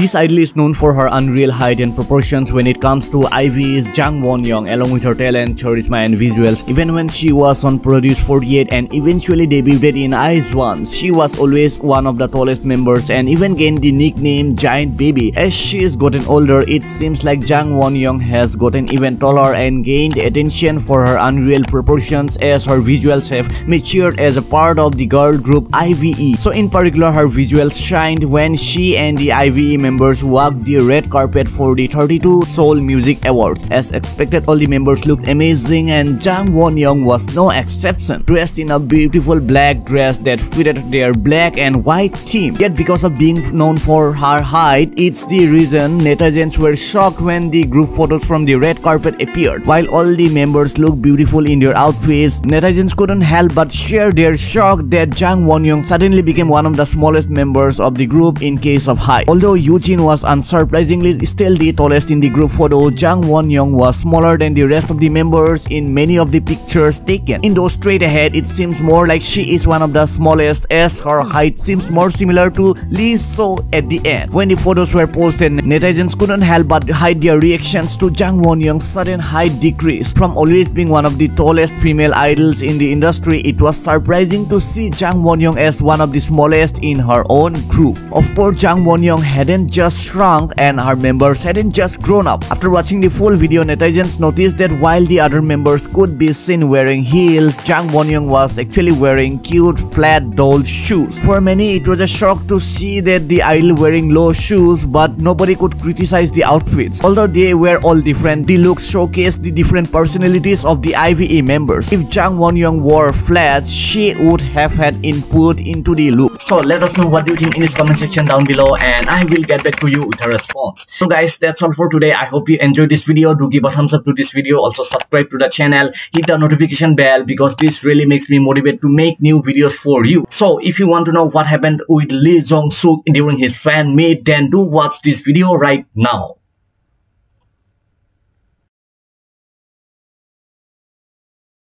This idol is known for her unreal height and proportions when it comes to IVE's Jang Won Young along with her talent, charisma and visuals. Even when she was on Produce 48 and eventually debuted in IZ*ONE, she was always one of the tallest members and even gained the nickname Giant Baby. As she has gotten older, it seems like Jang Won Young has gotten even taller and gained attention for her unreal proportions as her visuals have matured as a part of the girl group IVE. So in particular, her visuals shined when she and the IVE members walked the red carpet for the 32 Seoul Music Awards. As expected, all the members looked amazing and Jang Won Young was no exception. Dressed in a beautiful black dress that fitted their black and white theme. Yet because of being known for her height, it's the reason netizens were shocked when the group photos from the red carpet appeared. While all the members looked beautiful in their outfits, netizens couldn't help but share their shock that Jang Won Young suddenly became one of the smallest members of the group in case of height. Although Yoojin was unsurprisingly still the tallest in the group photo, Jang Won Young was smaller than the rest of the members in many of the pictures taken. In those straight ahead, it seems more like she is one of the smallest as her height seems more similar to Leeseo at the end. When the photos were posted, netizens couldn't help but hide their reactions to Jang Won Young's sudden height decrease. From always being one of the tallest female idols in the industry, it was surprising to see Jang Won Young as one of the smallest in her own group. Of course, Jang Won Young hadn't just shrunk and her members hadn't just grown up. After watching the full video, netizens noticed that while the other members could be seen wearing heels, Jang Won Young was actually wearing cute flat doll shoes. For many, it was a shock to see that the idol wearing low shoes, but nobody could criticize the outfits. Although they were all different, the looks showcased the different personalities of the IVE members. If Jang Won Young wore flats, she would have had input into the look. So let us know what you think in this comment section down below and I will get back to you with a response. So guys, that's all for today. I hope you enjoyed this video. Do give a thumbs up to this video. Also subscribe to the channel. Hit the notification bell because this really makes me motivated to make new videos for you. So if you want to know what happened with Lee Jong Suk during his fan meet, then do watch this video right now.